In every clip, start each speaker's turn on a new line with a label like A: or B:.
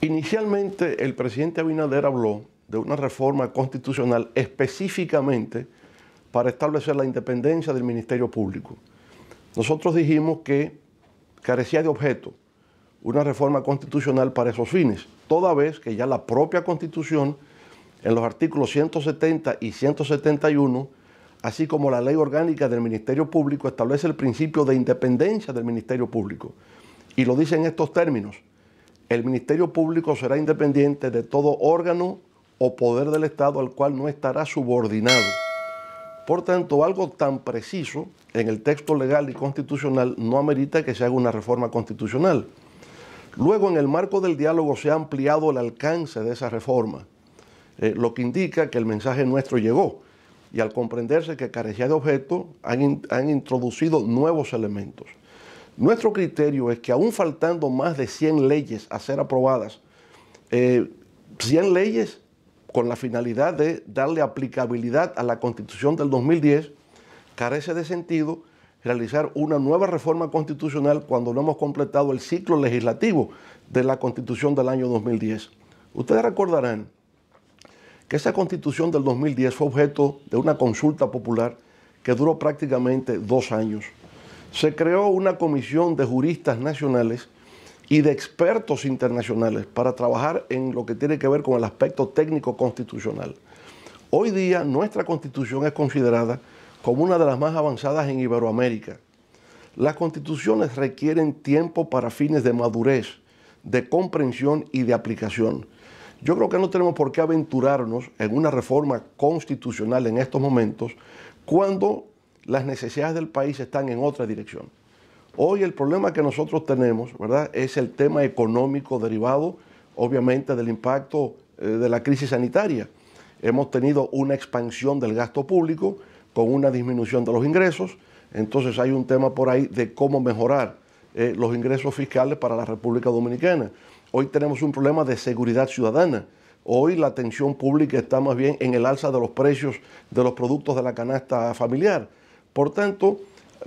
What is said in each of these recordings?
A: Inicialmente el presidente Abinader habló de una reforma constitucional específicamente para establecer la independencia del Ministerio Público. Nosotros dijimos que carecía de objeto una reforma constitucional para esos fines, toda vez que ya la propia Constitución, en los artículos 170 y 171, así como la ley orgánica del Ministerio Público, establece el principio de independencia del Ministerio Público. Y lo dice en estos términos. El Ministerio Público será independiente de todo órgano o poder del Estado al cual no estará subordinado. Por tanto, algo tan preciso en el texto legal y constitucional no amerita que se haga una reforma constitucional. Luego, en el marco del diálogo se ha ampliado el alcance de esa reforma, eh, lo que indica que el mensaje nuestro llegó y al comprenderse que carecía de objeto, han, han introducido nuevos elementos. Nuestro criterio es que aún faltando más de 100 leyes a ser aprobadas, 100 eh, leyes con la finalidad de darle aplicabilidad a la Constitución del 2010, carece de sentido realizar una nueva reforma constitucional cuando no hemos completado el ciclo legislativo de la Constitución del año 2010. Ustedes recordarán que esa Constitución del 2010 fue objeto de una consulta popular que duró prácticamente dos años se creó una comisión de juristas nacionales y de expertos internacionales para trabajar en lo que tiene que ver con el aspecto técnico constitucional. Hoy día nuestra constitución es considerada como una de las más avanzadas en Iberoamérica. Las constituciones requieren tiempo para fines de madurez, de comprensión y de aplicación. Yo creo que no tenemos por qué aventurarnos en una reforma constitucional en estos momentos cuando las necesidades del país están en otra dirección. Hoy el problema que nosotros tenemos, ¿verdad?, es el tema económico derivado, obviamente, del impacto eh, de la crisis sanitaria. Hemos tenido una expansión del gasto público con una disminución de los ingresos, entonces hay un tema por ahí de cómo mejorar eh, los ingresos fiscales para la República Dominicana. Hoy tenemos un problema de seguridad ciudadana. Hoy la atención pública está más bien en el alza de los precios de los productos de la canasta familiar. Por tanto,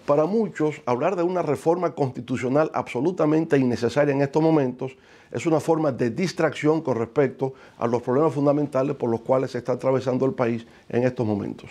A: para muchos, hablar de una reforma constitucional absolutamente innecesaria en estos momentos es una forma de distracción con respecto a los problemas fundamentales por los cuales se está atravesando el país en estos momentos.